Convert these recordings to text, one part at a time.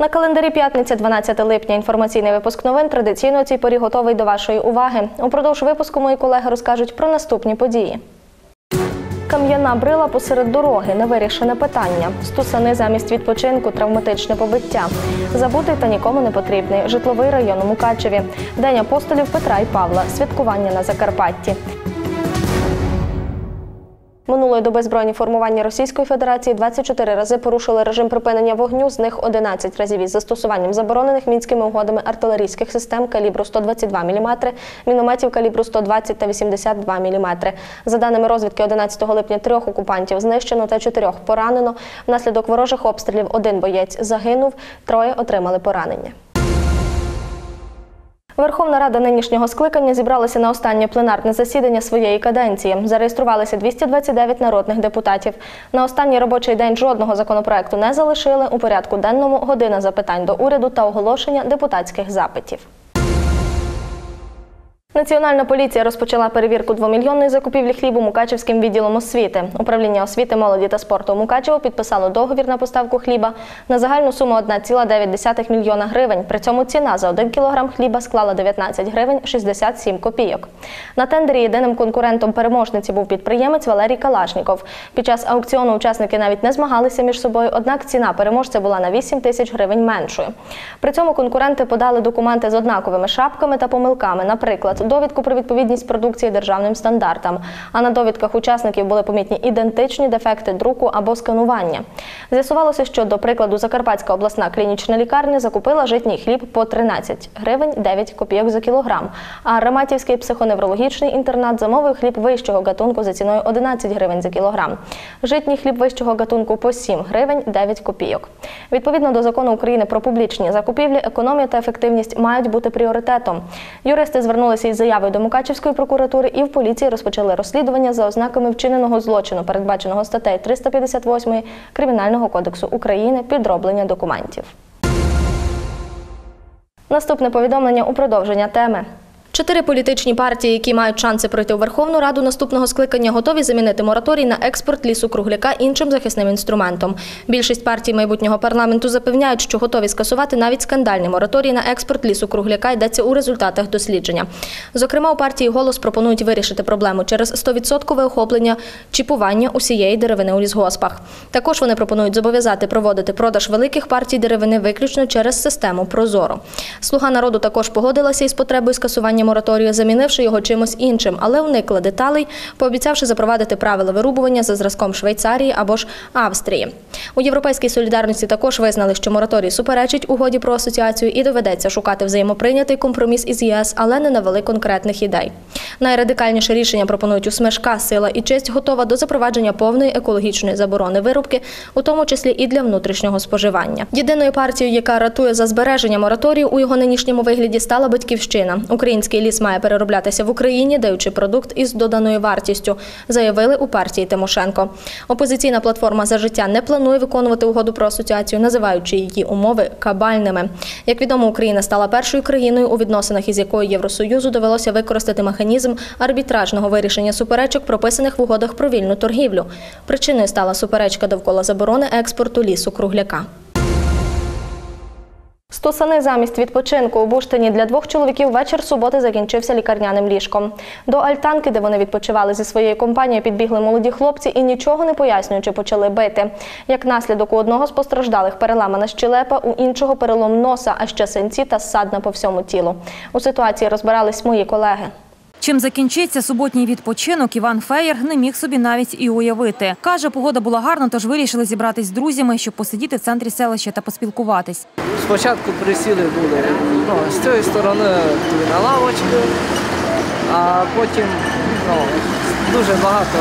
На календарі п'ятниця, 12 липня. Інформаційний випуск новин традиційно цій порі готовий до вашої уваги. Упродовж випуску мої колеги розкажуть про наступні події. Кам'яна брила посеред дороги невирішене питання. Стусани замість відпочинку, травматичне побиття. Забутий та нікому не потрібний. Житловий район у Мукачеві. День апостолів Петра і Павла. Святкування на Закарпатті. Минулої доби збройні формування Російської Федерації 24 рази порушили режим припинення вогню, з них 11 разів із застосуванням заборонених мінськими угодами артилерійських систем калібру 122 мм, мінометів калібру 120 та 82 мм. За даними розвідки, 11 липня трьох окупантів знищено та чотирьох поранено. Внаслідок ворожих обстрілів один боєць загинув, троє отримали поранення. Верховна Рада нинішнього скликання зібралася на останнє пленарне засідання своєї каденції. Зареєструвалися 229 народних депутатів. На останній робочий день жодного законопроекту не залишили. У порядку денному година запитань до уряду та оголошення депутатських запитів. Національна поліція розпочала перевірку двомільйонної закупівлі хлібу Мукачевським відділом освіти. Управління освіти, молоді та спорту Мукачево підписало договір на поставку хліба на загальну суму 1,9 мільйона гривень. При цьому ціна за 1 кілограм хліба склала 19 гривень 67 копійок. На тендері єдиним конкурентом переможниці був підприємець Валерій Калашніков. Під час аукціону учасники навіть не змагалися між собою, однак ціна переможця була на 8 тисяч гривень меншою. При цьому конкуренти подали документи з однаковими шапками та помилками, наприклад, довідку про відповідність продукції державним стандартам. А на довідках учасників були помітні ідентичні дефекти друку або сканування. З'ясувалося, що, до прикладу, Закарпатська обласна клінічна лікарня закупила житній хліб по 13 гривень 9 копійок за кілограм. А Рематівський психоневрологічний інтернат замовив хліб вищого гатунку за ціною 11 гривень за кілограм. Житній хліб вищого гатунку по 7 гривень 9 копійок. Відповідно до закону України про публічні закупівлі, економія та ефективність мають бути пріоритетом. Юристи звернулися із заявою до Мукачівської прокуратури і в поліції розпочали розслідування за ознаками вчиненого злочину, передбаченого статтею 358 Кримінального кодексу України підроблення документів. Наступне повідомлення у продовження теми. Чотири політичні партії, які мають шанси пройти у Верховну Раду наступного скликання, готові замінити мораторій на експорт лісу кругляка іншим захисним інструментом. Більшість партій майбутнього парламенту запевняють, що готові скасувати навіть скандальний мораторій на експорт лісу кругляка йдеться у результатах дослідження. Зокрема, у партії голос пропонують вирішити проблему через 100% охоплення чіпування усієї деревини у лісгоспах. Також вони пропонують зобов'язати проводити продаж великих партій деревини виключно через систему Прозоро. Слуга народу також погодилася із потребою скасування мораторію, замінивши його чимось іншим, але уникла деталей, пообіцявши запровадити правила вирубування за зразком Швейцарії або ж Австрії. У європейській солідарності також визнали, що мораторій суперечить угоді про асоціацію і доведеться шукати взаємоприйнятий компроміс із ЄС, але не навели конкретних ідей. Найрадикальніше рішення пропонують у смешка сила і честь готова до запровадження повної екологічної заборони вирубки, у тому числі і для внутрішнього споживання. Єдиною партією, яка ратує за збереження мораторію у його нинішньому вигляді, стала батьківщина. Український ліс має перероблятися в Україні, даючи продукт із доданою вартістю, заявили у партії Тимошенко. Опозиційна платформа за життя не планує виконувати угоду про асоціацію, називаючи її умови кабальними. Як відомо, Україна стала першою країною, у відносинах із якою Євросоюзу довелося використати механізм арбітражного вирішення суперечок, прописаних в угодах про вільну торгівлю. Причиною стала суперечка довкола заборони експорту лісу кругляка. Стусани замість відпочинку у Буштині для двох чоловіків вечір суботи закінчився лікарняним ліжком. До альтанки, де вони відпочивали зі своєю компанією, підбігли молоді хлопці і нічого не пояснюючи, почали бити. Як наслідок у одного з постраждалих переламана щелепа, у іншого перелом носа, а ще синці та ссадна по всьому тілу. У ситуації розбирались мої колеги. Чим закінчиться суботній відпочинок, Іван Феєр не міг собі навіть і уявити. Каже, погода була гарна, тож вирішили зібратись з друзями, щоб посидіти в центрі селища та поспілкуватись. Спочатку присіли були ну, з цієї сторони на лавочку, а потім ну, дуже багато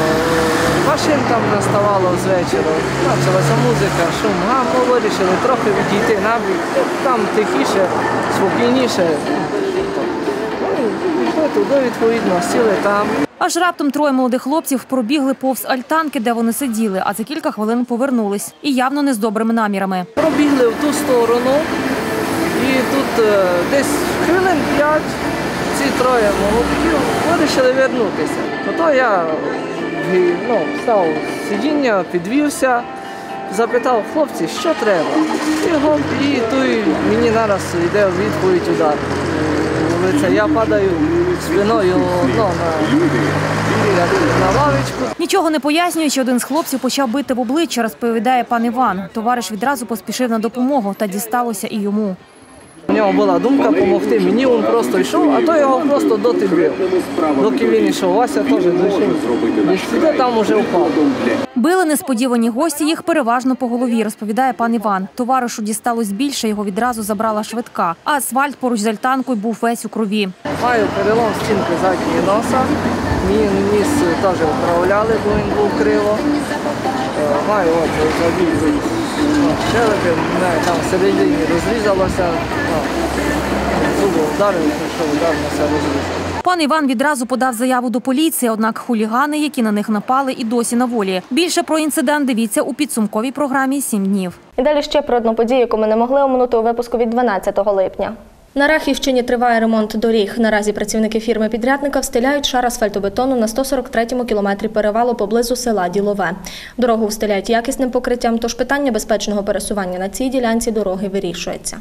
машин там наставало з вечора. Почалася музика, шум, а ми вирішили трохи відійти набік, там тихіше, спокійніше. Туди відповідно сіли там. Аж раптом троє молодих хлопців пробігли повз альтанки, де вони сиділи, а за кілька хвилин повернулись. І явно не з добрими намірами. Пробігли в ту сторону, і тут е, десь хвилин п'ять ці троє молодиків вирішили вернутися. Тобто я ну, встав з сидіння, підвівся запитав хлопці, що треба. І гоп, і той мені нараз йде відповідь удар. Я падаю спиною ну, на, на лавочку. Нічого не пояснюючи, один з хлопців почав бити в обличчя, розповідає пан Іван. Товариш відразу поспішив на допомогу, та дісталося і йому. У нього була думка допомогти мені, він просто йшов, а то його просто доти бив. Доки він йшов, Вася теж дійшов. Там уже впав. Били несподівані гості їх переважно по голові, розповідає пан Іван. Товаришу дісталось більше, його відразу забрала швидка. А асфальт поруч з альтанкою був весь у крові. Маю перелом стінки задньої носа. Мій ніс теж вправляли, бо він був криво. Е, Маю от забій щелепи, мене там всередині розрізалося. Зуби вдарив, що удар на все розрізав. Пан Іван відразу подав заяву до поліції, однак хулігани, які на них напали, і досі на волі. Більше про інцидент дивіться у підсумковій програмі «Сім днів. І далі ще про одну подію, яку ми не могли оминути у випуску від 12 липня. На Рахівщині триває ремонт доріг. Наразі працівники фірми-підрядника встиляють шар асфальтобетону на 143-му кілометрі перевалу поблизу села Ділове. Дорогу встиляють якісним покриттям, тож питання безпечного пересування на цій ділянці дороги вирішується.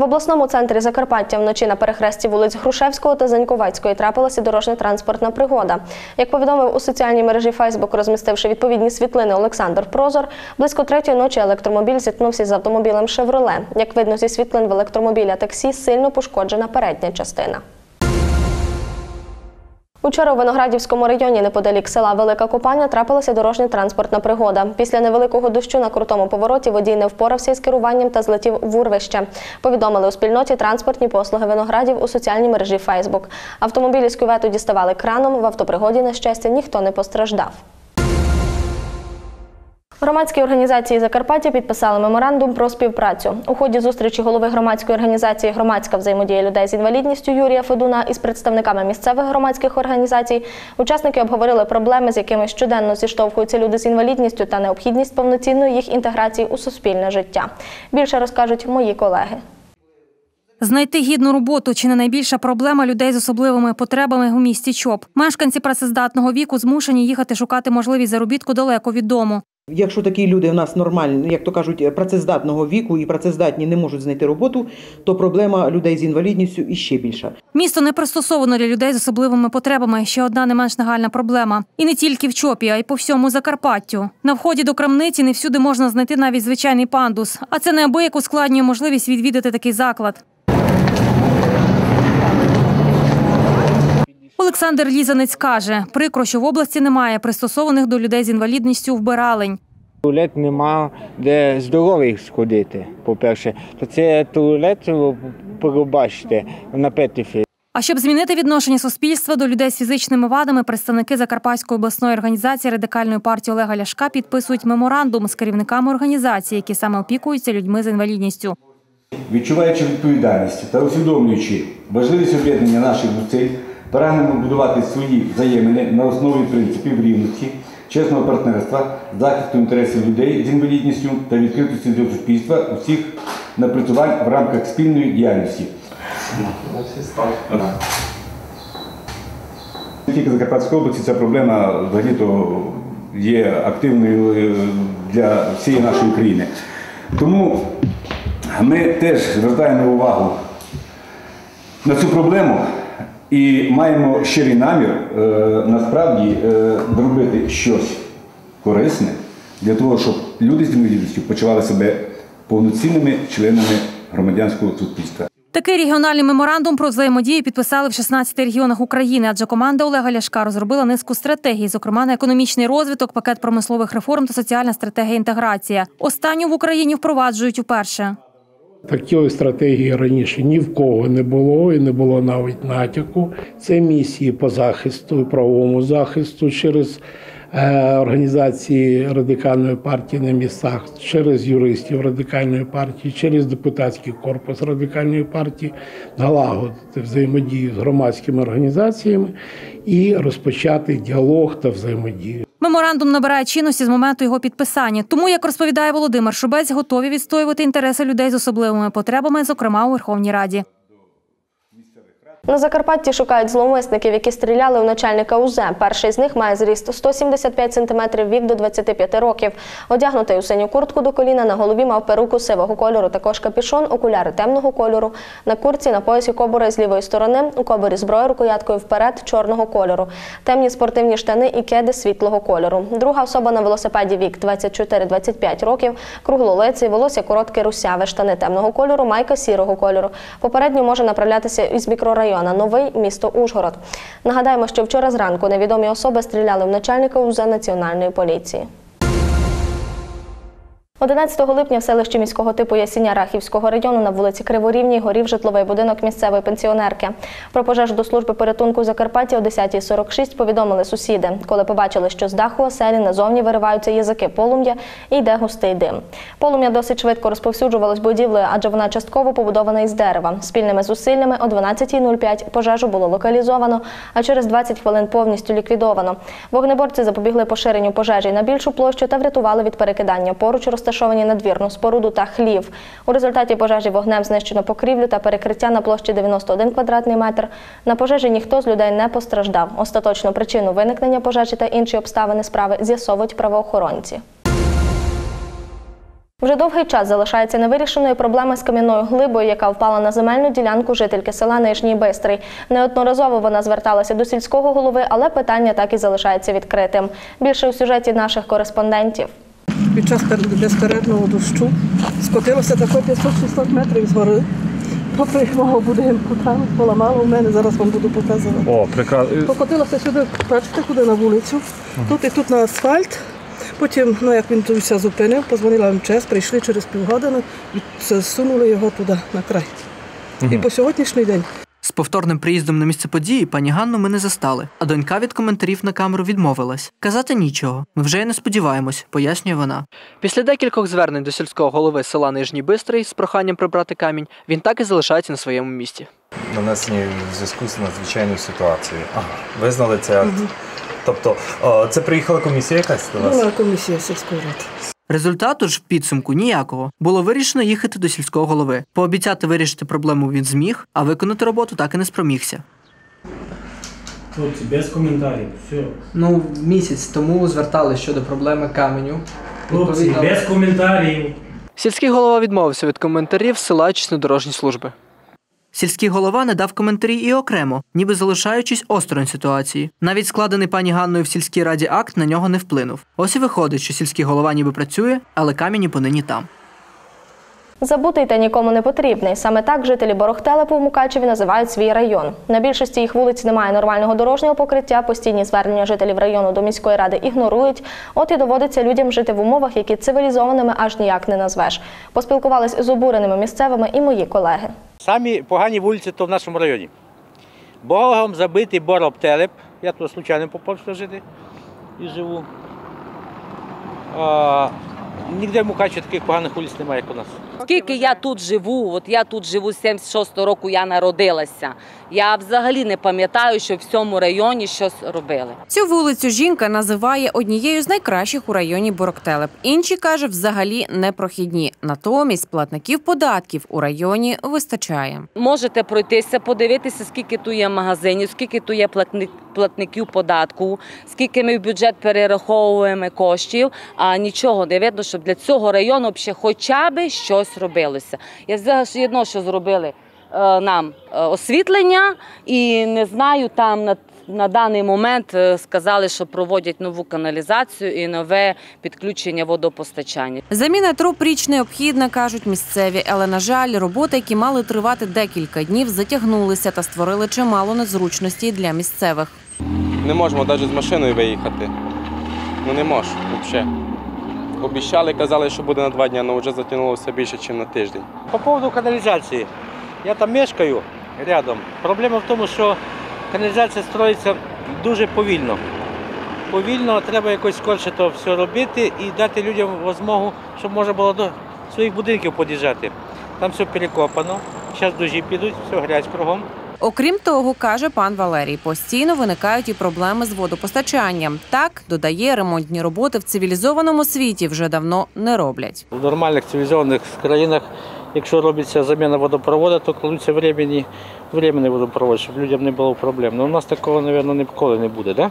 В обласному центрі Закарпаття вночі на перехресті вулиць Грушевського та Заньковецької трапилася дорожньо-транспортна пригода. Як повідомив у соціальній мережі Фейсбук, розмістивши відповідні світлини Олександр Прозор, близько третьої ночі електромобіль зіткнувся з автомобілем «Шевроле». Як видно зі світлин в електромобіля таксі, сильно пошкоджена передня частина. Учора у Виноградівському районі неподалік села Велика Копання трапилася дорожньо-транспортна пригода. Після невеликого дощу на крутому повороті водій не впорався із керуванням та злетів в урвище. Повідомили у спільноті транспортні послуги виноградів у соціальній мережі Фейсбук. Автомобілі з кювету діставали краном. В автопригоді, на щастя, ніхто не постраждав. Громадські організації Закарпаття підписали меморандум про співпрацю. У ході зустрічі голови громадської організації Громадська взаємодія людей з інвалідністю Юрія Федуна із представниками місцевих громадських організацій учасники обговорили проблеми, з якими щоденно зіштовхуються люди з інвалідністю та необхідність повноцінної їх інтеграції у суспільне життя. Більше розкажуть мої колеги. Знайти гідну роботу чи не найбільша проблема людей з особливими потребами у місті ЧОП. Мешканці працездатного віку змушені їхати шукати можливість заробітку далеко від дому. Якщо такі люди в нас нормальні, як то кажуть, працездатного віку і працездатні не можуть знайти роботу, то проблема людей з інвалідністю іще більша. Місто не пристосовано для людей з особливими потребами. Ще одна не менш нагальна проблема. І не тільки в ЧОПі, а й по всьому Закарпаттю. На вході до крамниці не всюди можна знайти навіть звичайний пандус. А це неабияк ускладнює можливість відвідати такий заклад. Олександр Лізанець каже, прикро, що в області немає пристосованих до людей з інвалідністю вбиралень. Туалет нема де здорових сходити, по-перше. То це туалет, пробачте, на Петефі. А щоб змінити відношення суспільства до людей з фізичними вадами, представники Закарпатської обласної організації радикальної партії Олега Ляшка підписують меморандум з керівниками організації, які саме опікуються людьми з інвалідністю. Відчуваючи відповідальність та усвідомлюючи важливість об'єднання наших зусиль, прагнемо будувати свої взаємини на основі принципів рівності, чесного партнерства, захисту інтересів людей з інвалідністю та відкритості до суспільства усіх напрацювань в рамках спільної діяльності. Не тільки Закарпатської області ця проблема взагалі-то є активною е, для всієї нашої країни. Тому ми теж звертаємо увагу на цю проблему і маємо щирий намір е, насправді е, зробити щось корисне для того, щоб люди з інвалідністю почували себе повноцінними членами громадянського суспільства. Такий регіональний меморандум про взаємодію підписали в 16 регіонах України, адже команда Олега Ляшка розробила низку стратегій, зокрема на економічний розвиток, пакет промислових реформ та соціальна стратегія інтеграція. Останню в Україні впроваджують уперше. Такої стратегії раніше ні в кого не було і не було навіть натяку. Це місії по захисту, правовому захисту через е, організації радикальної партії на місцях, через юристів радикальної партії, через депутатський корпус радикальної партії, налагодити взаємодію з громадськими організаціями і розпочати діалог та взаємодію. Меморандум набирає чинності з моменту його підписання. Тому, як розповідає Володимир Шубець, готові відстоювати інтереси людей з особливими потребами, зокрема у Верховній Раді. На Закарпатті шукають зловмисників, які стріляли у начальника УЗ. Перший з них має зріст 175 см, вік до 25 років. Одягнутий у синю куртку до коліна, на голові мав перуку сивого кольору, також капюшон, окуляри темного кольору. На куртці на поясі кобури з лівої сторони, у кобурі зброя рукояткою вперед чорного кольору. Темні спортивні штани і кеди світлого кольору. Друга особа на велосипеді вік 24-25 років, круглолиций, волосся коротке русяве, штани темного кольору, майка сірого кольору. Попередньо може направлятися із мікрорайону Новий, місто Ужгород. Нагадаємо, що вчора зранку невідомі особи стріляли в начальника УЗ Національної поліції. 11 липня в селищі міського типу Ясіня Рахівського району на вулиці Криворівній горів житловий будинок місцевої пенсіонерки. Про пожежу до служби порятунку Закарпаття о 10.46 повідомили сусіди, коли побачили, що з даху оселі назовні вириваються язики полум'я і йде густий дим. Полум'я досить швидко розповсюджувалось будівлею, адже вона частково побудована із дерева. Спільними зусиллями о 12.05 пожежу було локалізовано, а через 20 хвилин повністю ліквідовано. Вогнеборці запобігли поширенню пожежі на більшу площу та врятували від перекидання поруч розташовані надвірну споруду та хлів. У результаті пожежі вогнем знищено покрівлю та перекриття на площі 91 квадратний метр. На пожежі ніхто з людей не постраждав. Остаточну причину виникнення пожежі та інші обставини справи з'ясовують правоохоронці. Вже довгий час залишається невирішеною проблема з кам'яною глибою, яка впала на земельну ділянку жительки села Нижній Бистрий. Неодноразово вона зверталася до сільського голови, але питання так і залишається відкритим. Більше у сюжеті наших кореспондентів. Під час пер- безперервного дощу скотилося тако 500-600 метрів з гори. Попри мого будинку там поламало в мене, зараз вам буду показувати. О, прекрасно. Покотилося сюди, бачите, куди на вулицю. Тут і тут на асфальт. Потім, ну як він тут зупинив, позвонила МЧС, прийшли через півгодини, і сунули його туди на край. І по сьогоднішній день З повторним приїздом на місце події пані Ганну ми не застали, а донька від коментарів на камеру відмовилась. Казати нічого. Ми вже й не сподіваємось, пояснює вона. Після декількох звернень до сільського голови села Нижній Бистрий з проханням прибрати камінь, він так і залишається на своєму місці. Нанесені в зв'язку з надзвичайною ситуацією. Ага, визнали це акт. Тобто, о, це приїхала комісія якась до вас? була комісія сільської ради. Результату ж в підсумку ніякого. Було вирішено їхати до сільського голови. Пообіцяти вирішити проблему він зміг, а виконати роботу так і не спромігся. Хлопці, без коментарів, все. Ну, місяць тому звертались щодо проблеми каменю. Хлопці, без коментарів. Сільський голова відмовився від коментарів, ссилаючись на дорожні служби. Сільський голова не дав коментарі і окремо, ніби залишаючись осторонь ситуації. Навіть складений пані Ганною в сільській раді акт на нього не вплинув. Ось і виходить, що сільський голова ніби працює, але камені понині там. Забутий та нікому не потрібний. Саме так жителі Борохтелепу в Мукачеві називають свій район. На більшості їх вулиць немає нормального дорожнього покриття, постійні звернення жителів району до міської ради ігнорують. От і доводиться людям жити в умовах, які цивілізованими аж ніяк не назвеш. Поспілкувались з обуреними місцевими і мої колеги. Самі погані вулиці то в нашому районі. Богом забитий Бороптелеп. Я тут случайно попав жити і живу. А, ніде в Мукачеві таких поганих вулиць немає, як у нас. Скільки я тут живу, от я тут живу з 76-го року, я народилася. Я взагалі не пам'ятаю, що в цьому районі щось робили. Цю вулицю жінка називає однією з найкращих у районі Бороктелеп. Інші каже, взагалі непрохідні. Натомість платників податків у районі вистачає. Можете пройтися, подивитися, скільки тут є магазинів, скільки тут є платник- платників податку, скільки ми в бюджет перераховуємо коштів, а нічого не видно, щоб для цього району взагалі хоча б щось робилося. Я взагалі одно, що зробили е, нам е, освітлення, і не знаю, там на, на даний момент е, сказали, що проводять нову каналізацію і нове підключення водопостачання. Заміна труб річ необхідна, кажуть місцеві, але на жаль, роботи, які мали тривати декілька днів, затягнулися та створили чимало незручностей для місцевих. Не можемо навіть з машиною виїхати. Ну не можеш взагалі. Обіщали, казали, що буде на два дні, але вже затягнулося більше, ніж на тиждень. По поводу каналізації. Я там мешкаю рядом. Проблема в тому, що каналізація строїться дуже повільно. Повільно треба якось скорше то все робити і дати людям змогу, щоб можна було до своїх будинків під'їжджати. Там все перекопано, зараз дожі підуть, все грязь кругом. Окрім того, каже пан Валерій, постійно виникають і проблеми з водопостачанням. Так додає ремонтні роботи в цивілізованому світі вже давно не роблять. В нормальних цивілізованих країнах Якщо робиться заміна водопроводу, то кладуться временні, временний водопровод, щоб людям не було проблем. Ну, у нас такого, мабуть, ніколи не буде, да?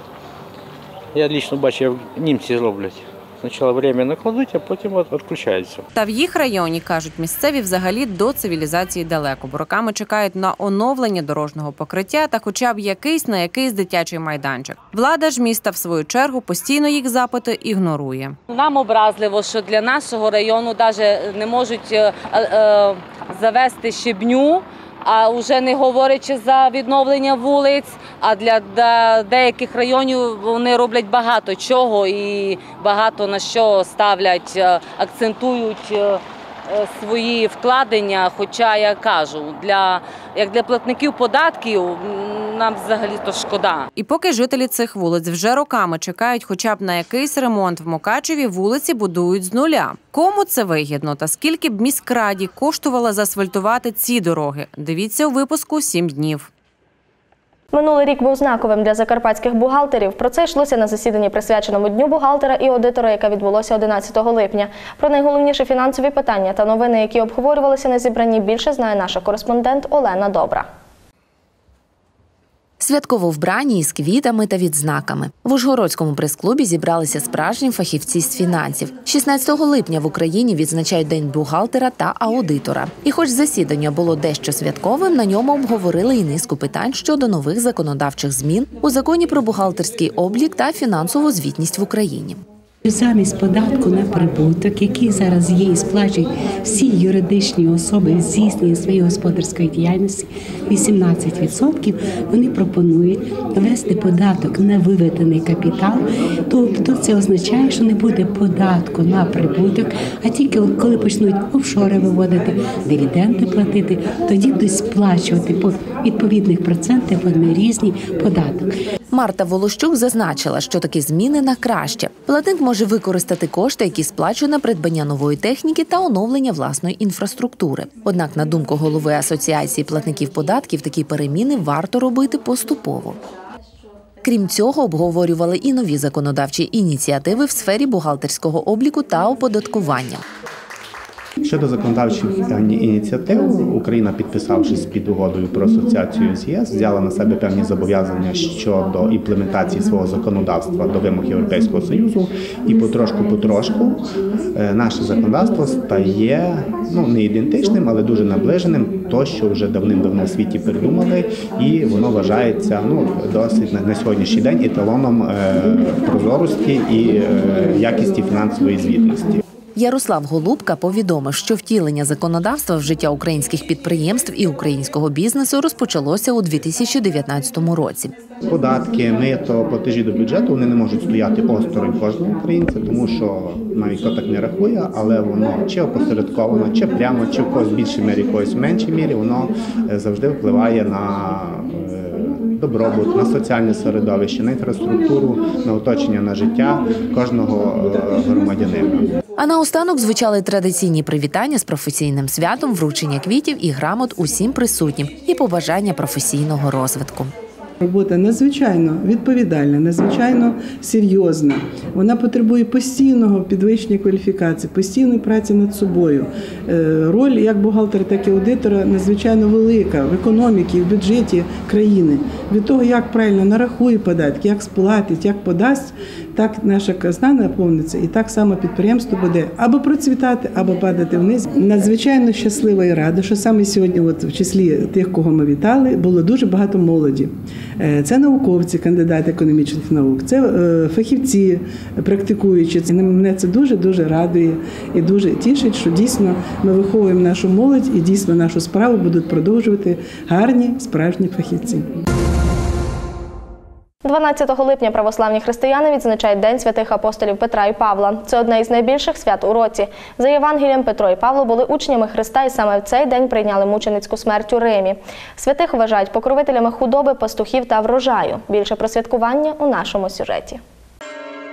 Я лично бачу, як німці роблять. Спочатку временно кладуть, а потім от відключаються. Та в їх районі кажуть, місцеві взагалі до цивілізації далеко, бо роками чекають на оновлення дорожнього покриття та, хоча б якийсь на якийсь дитячий майданчик. Влада ж міста в свою чергу постійно їх запити ігнорує. Нам образливо, що для нашого району навіть не можуть е, е, завести щебню, а вже не говорячи за відновлення вулиць. А для деяких районів вони роблять багато чого і багато на що ставлять, е, акцентують. е, е, Свої вкладення, хоча я кажу, для як для платників податків нам взагалі то шкода. І поки жителі цих вулиць вже роками чекають хоча б на якийсь ремонт в Мукачеві, вулиці будують з нуля. Кому це вигідно та скільки б міськраді коштувало заасфальтувати ці дороги? Дивіться у випуску «7 днів. Минулий рік був знаковим для закарпатських бухгалтерів. Про це йшлося на засіданні, присвяченому Дню бухгалтера і аудитора, яке відбулося 11 липня. Про найголовніші фінансові питання та новини, які обговорювалися на зібранні, більше знає наша кореспондент Олена Добра. Святково вбрані із квітами та відзнаками. В Ужгородському прес-клубі зібралися справжні фахівці з фінансів. 16 липня в Україні відзначають День бухгалтера та аудитора. І хоч засідання було дещо святковим, на ньому обговорили і низку питань щодо нових законодавчих змін у законі про бухгалтерський облік та фінансову звітність в Україні. Замість податку на прибуток, який зараз є і сплачують всі юридичні особи здійснення своєї господарської діяльності, 18%, вони пропонують ввести податок на виведений капітал. Тобто це означає, що не буде податку на прибуток, а тільки коли почнуть офшори виводити, дивіденди платити, тоді будуть сплачувати по відповідних процентах вони різні податок. Марта Волощук зазначила, що такі зміни на краще. Платник може використати кошти, які сплачує на придбання нової техніки та оновлення власної інфраструктури. Однак, на думку голови асоціації платників податків, такі переміни варто робити поступово. Крім цього, обговорювали і нові законодавчі ініціативи в сфері бухгалтерського обліку та оподаткування. Щодо законодавчих ініціатив, Україна, підписавшись під угодою про асоціацію з ЄС, взяла на себе певні зобов'язання щодо імплементації свого законодавства до вимог Європейського союзу, і потрошку-потрошку е, наше законодавство стає ну не ідентичним, але дуже наближеним, то що вже давним-давно в світі придумали, і воно вважається ну досить на, сьогоднішній день еталоном е, прозорості і е, якісті фінансової звітності. Ярослав Голубка повідомив, що втілення законодавства в життя українських підприємств і українського бізнесу розпочалося у 2019 році. Податки, мито, платежі до бюджету вони не можуть стояти осторонь кожного українця, тому що навіть хто так не рахує, але воно чи опосередковано, чи прямо, чи в когось більшій мірі, когось в меншій мірі, воно е, завжди впливає на добробут, на соціальне середовище, на інфраструктуру, на оточення, на життя кожного е, громадянина. А наостанок звучали традиційні привітання з професійним святом, вручення квітів і грамот усім присутнім і побажання професійного розвитку. Робота надзвичайно відповідальна, надзвичайно серйозна. Вона потребує постійного підвищення кваліфікації, постійної праці над собою. Е, Роль як бухгалтера, так і аудитора надзвичайно велика в економіці, в бюджеті країни. Від того, як правильно нарахує податки, як сплатить, як подасть, так наша казна наповниться, і так само підприємство буде або процвітати, або падати вниз. Надзвичайно щаслива і рада, що саме сьогодні, от в числі тих, кого ми вітали, було дуже багато молоді. Е, Це науковці, кандидати економічних наук, це е, фахівці, практикуючі. Це мене це дуже дуже радує і дуже тішить, що дійсно ми виховуємо нашу молодь і дійсно нашу справу будуть продовжувати гарні справжні фахівці. 12 липня православні християни відзначають День святих апостолів Петра і Павла. Це одне із найбільших свят у році. За Євангелієм Петро і Павло були учнями Христа і саме в цей день прийняли мученицьку смерть у Римі. Святих вважають покровителями худоби, пастухів та врожаю. Більше про святкування у нашому сюжеті.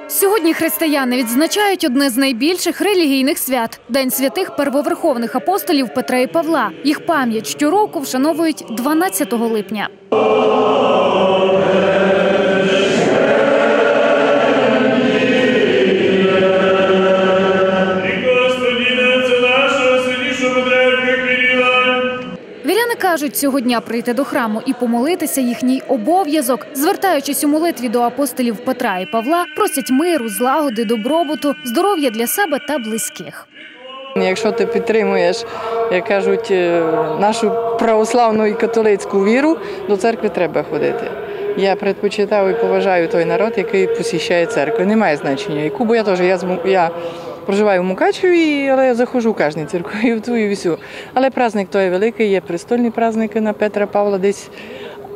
Сьогодні християни відзначають одне з найбільших релігійних свят День святих первоверховних апостолів Петра і Павла. Їх пам'ять щороку вшановують 12 липня. Кажуть, цього дня прийти до храму і помолитися їхній обов'язок, звертаючись у молитві до апостолів Петра і Павла, просять миру, злагоди, добробуту, здоров'я для себе та близьких. Якщо ти підтримуєш, як кажуть, е, нашу православну і католицьку віру, до церкви треба ходити. Я предпочитаю і поважаю той народ, який посіщає церкву. Немає значення. Яку, бо я теж я, я проживаю в Мукачеві, але я заходжу в кожну церкву і в ту, і всю. Але праздник той великий, є престольні праздники на Петра Павла десь.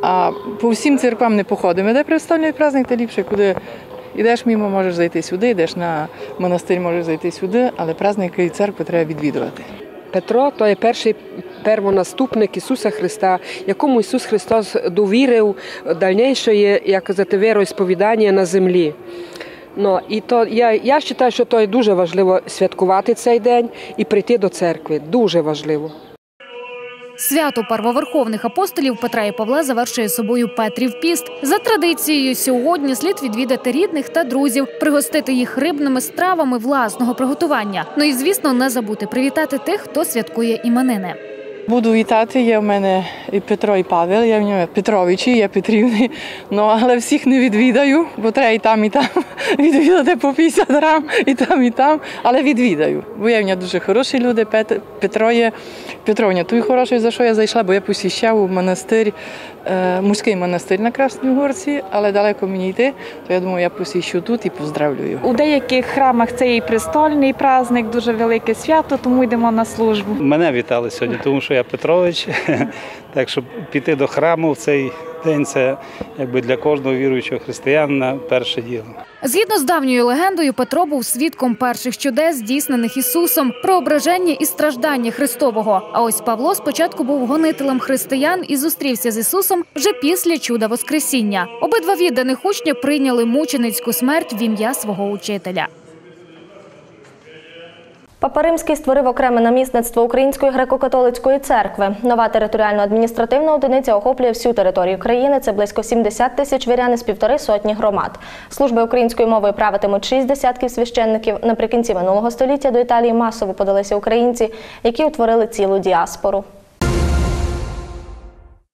А по всім церквам не походимо. Де престольний праздник, то ліпше, куди Ідеш мимо, можеш зайти сюди, йдеш на монастир, можеш зайти сюди, але праздники і церкву треба відвідувати. Петро то є перший первонаступник Ісуса Христа, якому Ісус Христос довірив дальніше, як казати, віросповідання на землі. Ну, і то я, я вважаю, що то дуже важливо святкувати цей день і прийти до церкви. Дуже важливо. Свято первоверховних апостолів Петра і Павла завершує собою Петрів піст. За традицією, сьогодні слід відвідати рідних та друзів, пригостити їх рибними стравами власного приготування. Ну і звісно, не забути привітати тих, хто святкує іменини. Буду вітати, є в мене і Петро, і Павел, є в нього Петровичі, є Петрівни. Ну, але всіх не відвідаю, бо треба і там, і там відвідати по 50 грам, і там, і там. Але відвідаю. Бо є в нього дуже хороші люди. Петро є Петровня. Той хороший, за що я зайшла, бо я посіщав у монастир, е, мужський монастир на Красній Горці, але далеко мені йти, то я думаю, я посіщу тут і поздравлю його. У деяких храмах це і престольний праздник, дуже велике свято, тому йдемо на службу. Мене вітали сьогодні, тому що я Петрович. Так що піти до храму в цей день це якби для кожного віруючого християнина перше діло. Згідно з давньою легендою, Петро був свідком перших чудес, здійснених Ісусом, преображення і страждання Христового. А ось Павло спочатку був гонителем християн і зустрівся з Ісусом вже після чуда Воскресіння. Обидва відданих учня прийняли мученицьку смерть в ім'я свого учителя. Папа Римський створив окреме намісництво Української греко-католицької церкви. Нова територіально-адміністративна одиниця охоплює всю територію країни. Це близько 70 тисяч вірян із півтори сотні громад. Служби української мови правитимуть шість десятків священників. Наприкінці минулого століття до Італії масово подалися українці, які утворили цілу діаспору.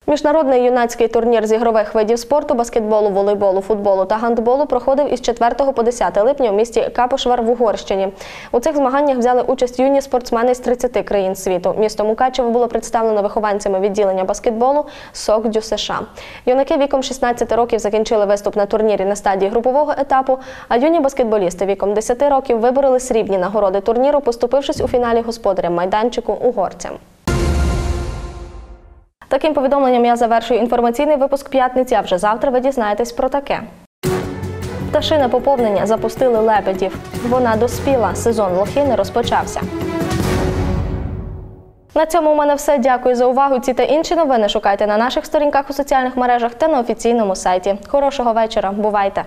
Міжнародний юнацький турнір з ігрових видів спорту, баскетболу, волейболу, футболу та гандболу проходив із 4 по 10 липня у місті Капошвар в Угорщині. У цих змаганнях взяли участь юні спортсмени з 30 країн світу. Місто Мукачево було представлено вихованцями відділення баскетболу СОК Дю США. Юнаки віком 16 років закінчили виступ на турнірі на стадії групового етапу, а юні баскетболісти віком 10 років вибороли срібні нагороди турніру, поступившись у фіналі господарям майданчику угорцям. Таким повідомленням я завершую інформаційний випуск п'ятниці. А вже завтра ви дізнаєтесь про таке. Пташине поповнення запустили лебедів. Вона доспіла. Сезон лохини розпочався. На цьому у мене все. Дякую за увагу. Ці та інші новини шукайте на наших сторінках у соціальних мережах та на офіційному сайті. Хорошого вечора. Бувайте!